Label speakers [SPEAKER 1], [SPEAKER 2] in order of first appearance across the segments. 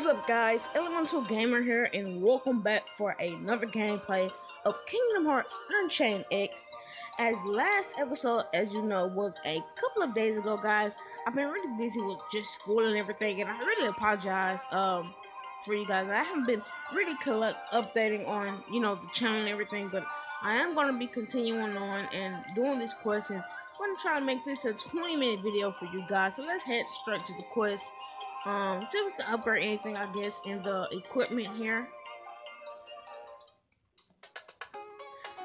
[SPEAKER 1] What's up guys, Elemental Gamer here and welcome back for another gameplay of Kingdom Hearts Unchained X. As last episode, as you know, was a couple of days ago guys, I've been really busy with just school and everything and I really apologize um, for you guys. I haven't been really updating on, you know, the channel and everything, but I am going to be continuing on and doing this quest and I'm going to try to make this a 20 minute video for you guys. So let's head straight to the quest. Um, see if we can upgrade anything, I guess, in the equipment here.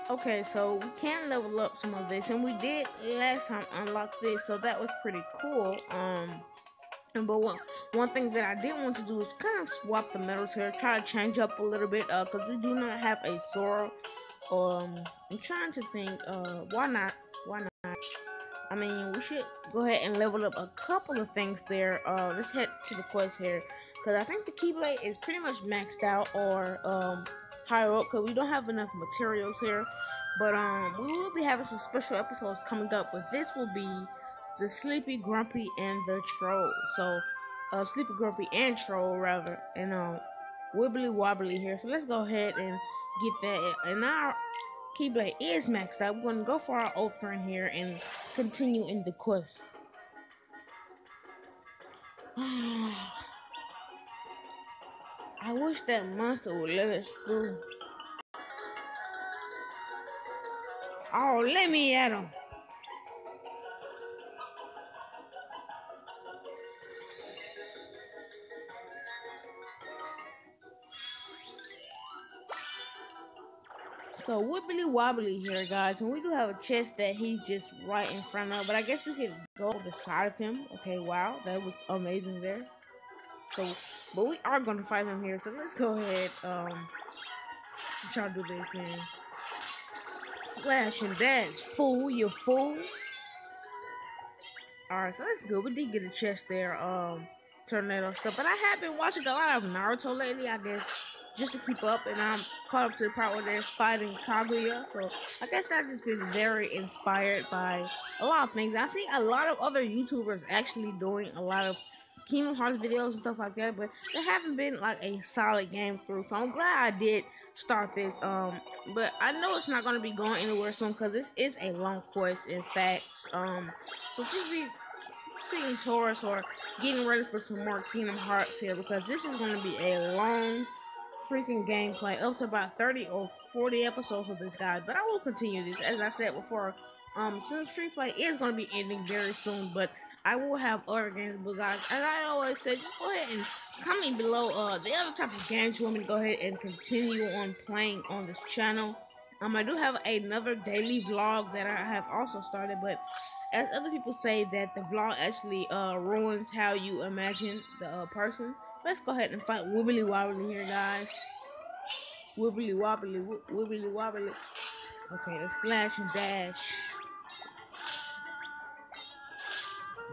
[SPEAKER 1] Okay, so we can level up some of this, and we did last time unlock this, so that was pretty cool. Um, but one, one thing that I did want to do is kind of swap the medals here, try to change up a little bit, uh, because we do not have a Zoro. Um, I'm trying to think, uh, why not? Why not? I mean, we should go ahead and level up a couple of things there. Uh, let's head to the quest here. Because I think the Keyblade is pretty much maxed out or um, higher up because we don't have enough materials here. But um, we will be having some special episodes coming up. But this will be the Sleepy, Grumpy, and the Troll. So, uh, Sleepy, Grumpy, and Troll, rather. And um, Wibbly Wobbly here. So let's go ahead and get that. And now Keyblade is maxed out. We're to go for our old friend here and continue in the quest. I wish that monster would let us through. Oh, let me at him. So wibbly wobbly here, guys, and we do have a chest that he's just right in front of, but I guess we could go beside of him. Okay, wow, that was amazing there. So, but we are going to fight him here, so let's go ahead, um, try to do this, thing. Slash and dash, fool, you fool. Alright, so that's good. We did get a chest there, um, tornado stuff, but I have been watching a lot of Naruto lately, I guess just to keep up, and I'm caught up to the part where they're fighting Kaguya. So I guess I've just been very inspired by a lot of things. I see a lot of other YouTubers actually doing a lot of Kingdom Hearts videos and stuff like that, but there haven't been like a solid game through. So I'm glad I did start this. Um, but I know it's not gonna be going anywhere soon because this is a long quest. In fact, um, so just be seeing Taurus or getting ready for some more Kingdom Hearts here because this is gonna be a long freaking gameplay up to about 30 or 40 episodes of this guy but i will continue this. As i said before um since free play is going to be ending very soon but i will have other games but guys as i always say just go ahead and comment below uh the other type of games you want me to go ahead and continue on playing on this channel. Um i do have another daily vlog that i have also started but as other people say that the vlog actually uh ruins how you imagine the uh, person Let's go ahead and fight Wibbly Wobbly here, guys. Wibbly Wobbly, Wibbly Wobbly. Okay, let's slash and dash.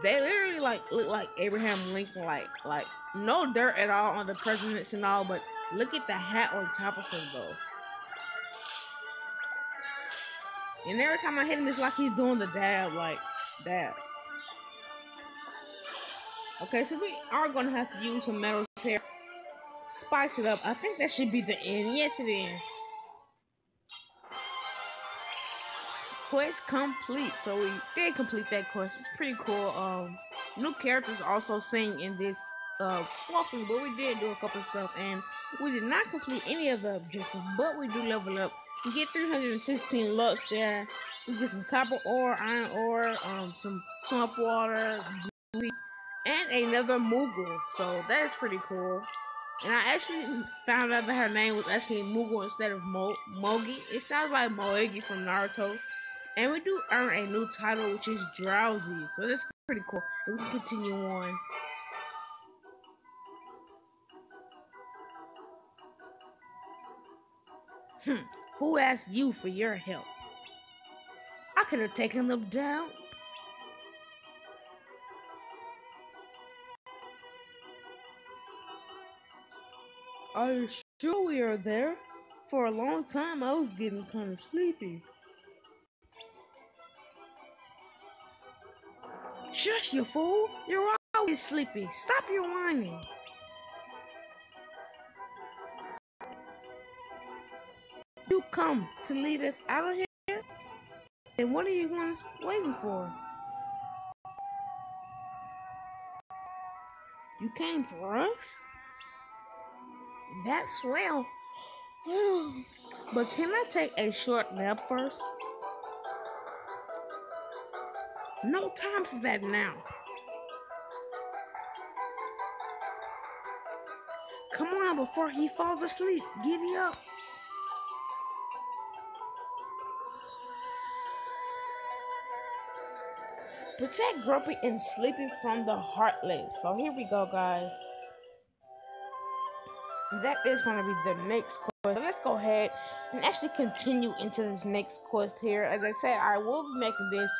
[SPEAKER 1] They literally like look like Abraham Lincoln, like like no dirt at all on the presidents and all, but look at the hat on top of him though. And every time I hit him, it's like he's doing the dab, like dab. Okay, so we are gonna have to use some medals here. Spice it up. I think that should be the end. Yes, it is. Quest complete. So we did complete that quest. It's pretty cool. Um, new characters also sing in this uh walking, but we did do a couple of stuff, and we did not complete any of the objectives, but we do level up. We get 316 lux there. We get some copper ore, iron ore, um, some swamp water, and another Moogle. So that is pretty cool. And I actually found out that her name was actually Moogle instead of Mo Mogi. It sounds like Moegi from Naruto. And we do earn a new title, which is Drowsy. So that's pretty cool. And we can continue on. Hmm. Who asked you for your help? I could have taken them down. Are you sure we are there? For a long time, I was getting kind of sleepy. Shush, you fool! You're always sleepy. Stop your whining. You come to lead us out of here? And what are you going waiting for? You came for us? That's swell. but can I take a short nap first? No time for that now. Come on before he falls asleep. Giddy up. Protect Grumpy and sleeping from the heartless. So here we go, guys. That is going to be the next quest. So Let's go ahead and actually continue into this next quest here. As I said, I will be making this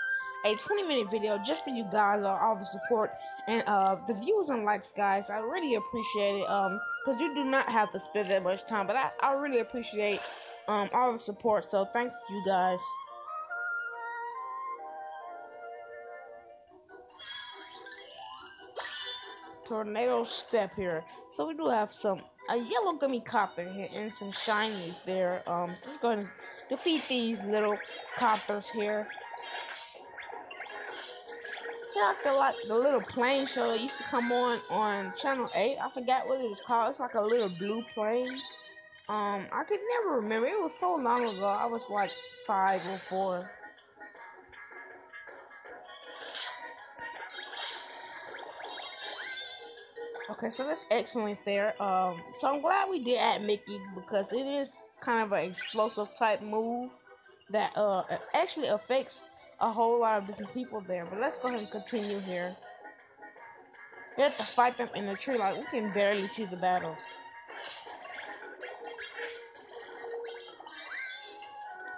[SPEAKER 1] a 20 minute video just for you guys, uh, all the support and uh, the views and likes, guys. I really appreciate it. Um, because you do not have to spend that much time, but I, I really appreciate um all the support. So thanks you guys. tornado step here. So we do have some a yellow gummy copter here and some shinies there. Um, so let's go and defeat these little coppers here. Yeah, I feel like the little plane show that used to come on on Channel 8. I forgot what it was called. It's like a little blue plane. Um, I could never remember. It was so long ago. I was like five or four. Okay, so that's excellent there. Um, so I'm glad we did add Mickey because it is kind of an explosive type move that uh actually affects a whole lot of different people there. But let's go ahead and continue here. We have to fight them in the tree like we can barely see the battle.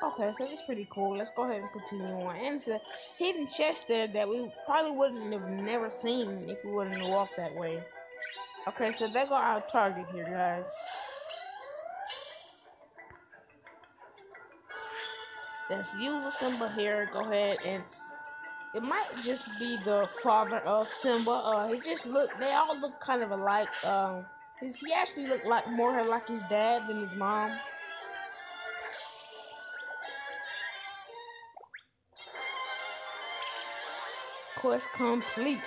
[SPEAKER 1] Okay, so that's pretty cool. Let's go ahead and continue on. And it's a hidden chest there that we probably wouldn't have never seen if we wouldn't walked that way. Okay, so they go out target here, guys. Let's use Simba here. Go ahead and it might just be the father of Simba. Uh, he just look. They all look kind of alike. Um, he actually looked like more like his dad than his mom. Quest complete.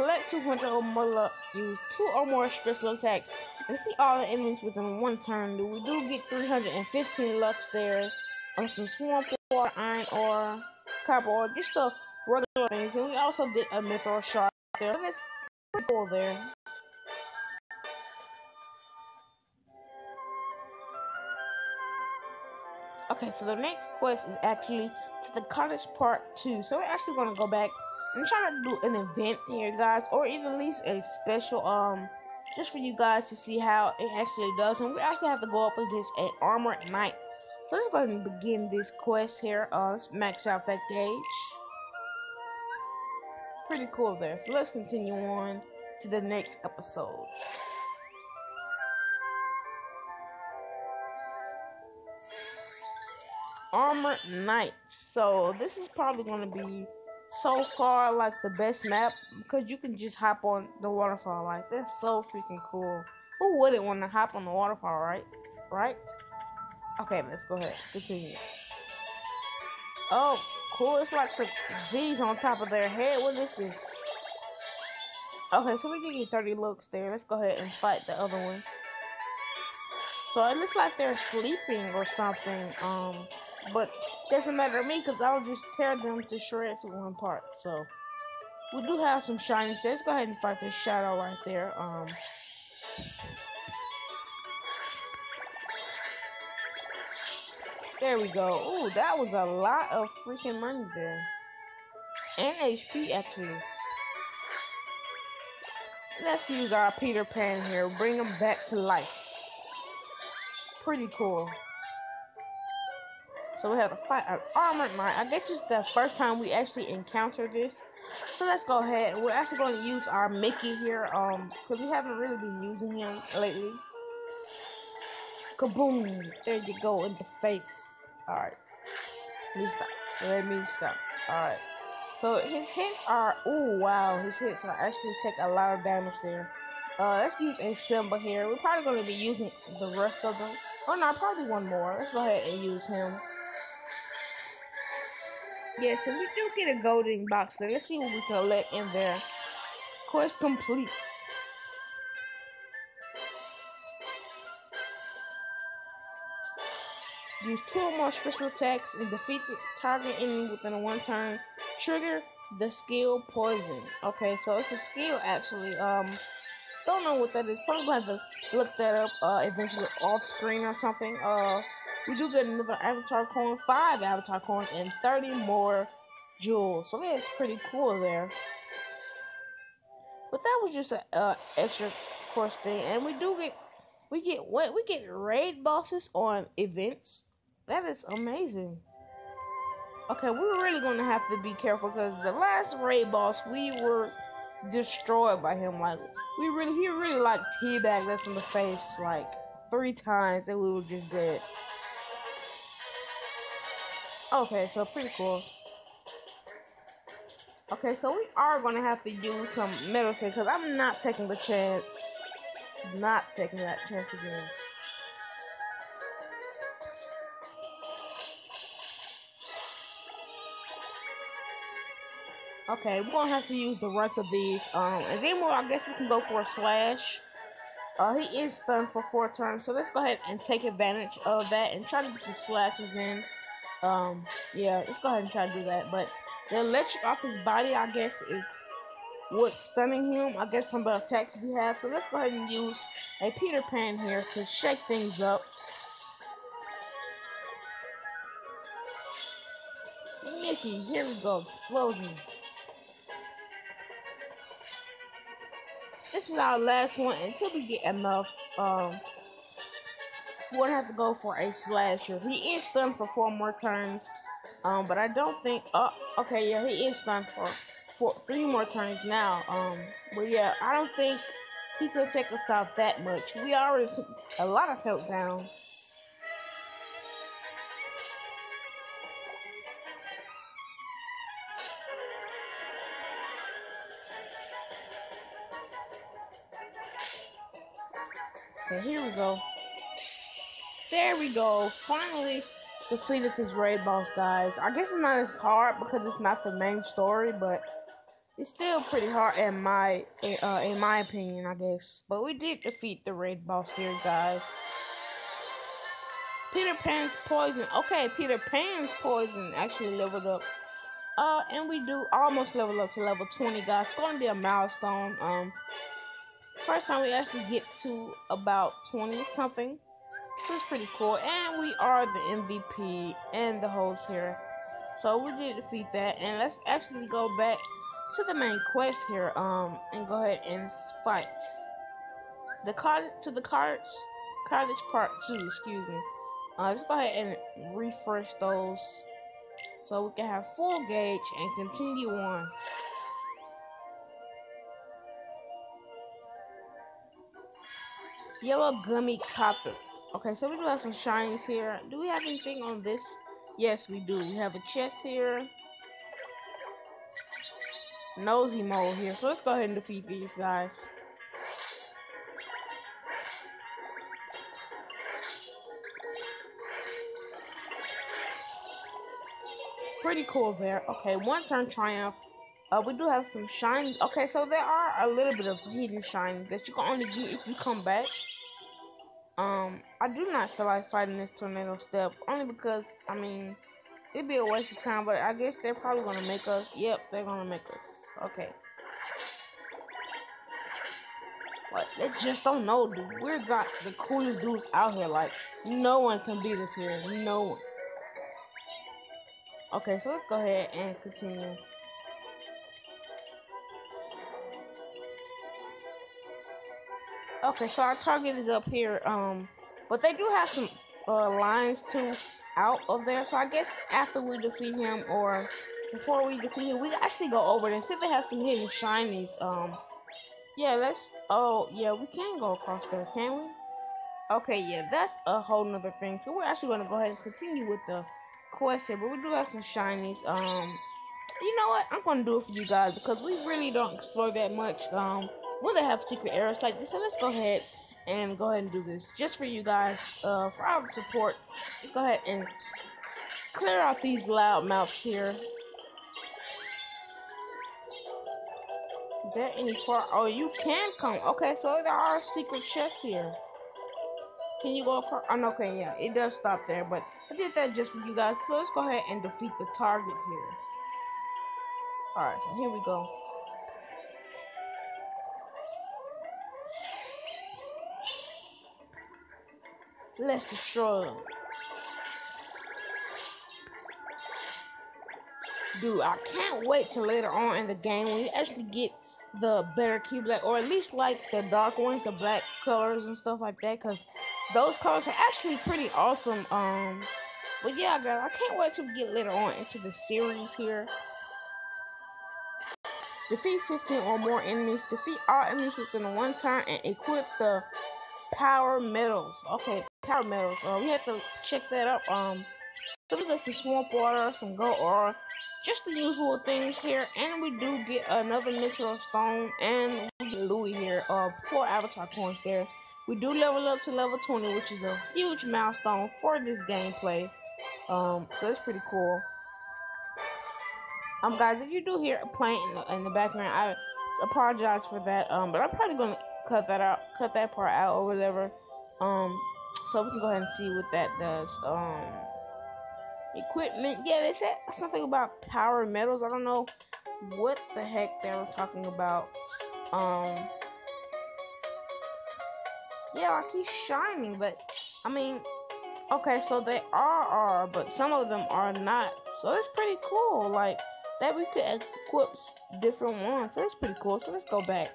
[SPEAKER 1] Collect 200 or more luck. Use two or more special attacks. And see all the enemies within one turn. Do we do get 315 lux there. On some swamp ore, iron ore, copper ore, just the regular things. And we also get a mythril shard there. That's pretty cool there. Okay, so the next quest is actually to the cottage part 2. So we're actually going to go back I'm trying to do an event here, guys, or even at least a special, um, just for you guys to see how it actually does. And we actually have to go up against an armored knight. So let's go ahead and begin this quest here. Uh, let's max out that gauge. Pretty cool there. So let's continue on to the next episode. Armored Knight. So this is probably going to be so far like the best map because you can just hop on the waterfall. Like that's so freaking cool. Who wouldn't want to hop on the waterfall, right? Right? Okay, let's go ahead. Continue. Oh, cool. It's like some Z's on top of their head. What is this? Okay, so we get 30 looks there. Let's go ahead and fight the other one. So it looks like they're sleeping or something. Um, but doesn't matter to me because I'll just tear them to shreds in one part. So we do have some shinies. Let's go ahead and fight this shadow right there. Um. There we go. Ooh, that was a lot of freaking money there. And HP, actually. Let's use our Peter Pan here. Bring him back to life. Pretty cool. So we have to fight an armored knight. I guess it's the first time we actually encounter this. So let's go ahead. We're actually going to use our Mickey here, um, because we haven't really been using him lately. Kaboom! There you go in the face. Alright. Let me stop. Let me stop. Alright. So his hits are, oh wow, his hits are actually take a lot of damage there. Uh, let's use a Simba here. We're probably going to be using the rest of them. Oh no, probably one more. Let's go ahead and use him. Yeah, so we do get a golden box there. Let's see what we can let in there. Quest complete. Use two or more special attacks and defeat the target enemy within a one turn. Trigger the skill poison. Okay, so it's a skill actually. Um, don't know what that is. Probably have to look that up uh, eventually off screen or something. Uh, we do get another avatar coin, five avatar coins, and 30 more jewels. So that's pretty cool there. But that was just an uh, extra course thing, and we do get we get what we get raid bosses on events. That is amazing. Okay, we're really gonna have to be careful because the last raid boss we were destroyed by him. Like we really, he really like teabagged us in the face like three times, and we were just dead. Okay, so pretty cool. Okay, so we are gonna have to use some medicine because I'm not taking the chance. Not taking that chance again. Okay, we're gonna have to use the rest of these. Um, and then more, I guess we can go for a slash. Uh, he is stunned for four turns, so let's go ahead and take advantage of that and try to get some slashes in. Um, yeah, let's go ahead and try to do that. But the electric off his body, I guess, is what's stunning him. I guess from the attacks we have. So let's go ahead and use a Peter Pan here to shake things up. Mickey, here we go, explosion. This is our last one until we get enough. Um, gonna have to go for a slasher. He is stunned for four more turns. Um, but I don't think. Oh, okay, yeah, he is stunned for four, three more turns now. Um, but yeah, I don't think he could take us out that much. We already took a lot of health down. Okay, here we go. There we go. Finally defeated this raid boss, guys. I guess it's not as hard because it's not the main story, but it's still pretty hard in my uh, in my opinion, I guess. But we did defeat the raid boss here, guys. Peter Pan's poison. Okay, Peter Pan's poison actually leveled up. Uh, and we do almost level up to level 20, guys. It's going to be a milestone. Um, First time we actually get to about 20 something. So it's pretty cool. And we are the MVP and the host here. So we did defeat that. And let's actually go back to the main quest here. Um and go ahead and fight. The card to the cards cottage part two, excuse me. Uh, let's go ahead and refresh those so we can have full gauge and continue on. Yellow gummy copper. Okay, so we do have some shinies here. Do we have anything on this? Yes, we do. We have a chest here. Nosy mole here. So let's go ahead and defeat these guys. Pretty cool there. Okay, one turn triumph. Uh, we do have some shinies. Okay, so there are a little bit of hidden shinies that you can only get if you come back. Um, I do not feel like fighting this tornado step only because I mean it'd be a waste of time. But I guess they're probably gonna make us. Yep, they're gonna make us. Okay. But they just don't know, dude. We're got the coolest dudes out here. Like no one can beat us here. No one. Okay, so let's go ahead and continue. Okay, so our target is up here. Um, but they do have some uh, lines too out of there. So I guess after we defeat him or before we defeat him, we actually go over there. See if they have some hidden shinies. Um, yeah, let's. Oh, yeah, we can go across there, can we? Okay, yeah, that's a whole nother thing. So we're actually gonna go ahead and continue with the quest here, but we do have some shinies. Um, you know what? I'm gonna do it for you guys because we really don't explore that much. Um when they have secret arrows like this. So let's go ahead and go ahead and do this just for you guys, uh, for our support. Let's go ahead and clear out these loud mouths here. Is there any far? Oh, you can come. Okay, so there are secret chests here. Can you go across? Oh, no, okay, yeah, it does stop there, but I did that just for you guys. So let's go ahead and defeat the target here. Alright, so here we go. Let's destroy them. Dude, I can't wait till later on in the game when you actually get the better Keyblade, or at least like the dark ones, the black colors and stuff like that, because those colors are actually pretty awesome. Um, but yeah, guys, I can't wait to get later on into the series here. Defeat 15 or more enemies. Defeat all enemies within one turn and equip the power medals. Okay, power medals. Uh, we have to check that up. Um, so we got some swamp water, some gold ore, just the usual things here. And we do get another Mithril stone and we get Louis here. Uh, four avatar coins there. We do level up to level 20, which is a huge milestone for this gameplay. Um, so it's pretty cool. Um, guys, if you do hear a plane in the, in the background, I apologize for that. Um, but I'm probably gonna cut that out, cut that part out or whatever. Um, so we can go ahead and see what that does. Um, equipment. Yeah, they said something about power medals. I don't know what the heck they were talking about. Um, yeah, like he's shining, but I mean, okay, so they are are, but some of them are not. So it's pretty cool. Like that we could equip different ones. So it's pretty cool. So let's go back.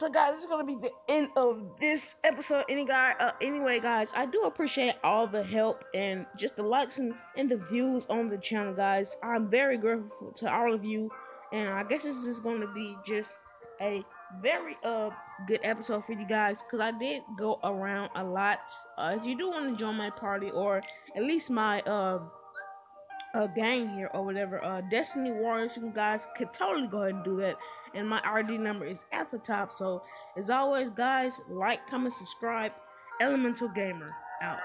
[SPEAKER 1] So guys, this is gonna be the end of this episode. Any guy, uh, anyway, guys, I do appreciate all the help and just the likes and, and the views on the channel, guys. I'm very grateful to all of you, and I guess this is gonna be just a very uh good episode for you guys because I did go around a lot. Uh, if you do want to join my party or at least my uh a gang here or whatever, uh, Destiny Warriors, you guys could totally go ahead and do that. And my RD number is at the top. So, as always, guys, like, comment, subscribe. Elemental Gamer out.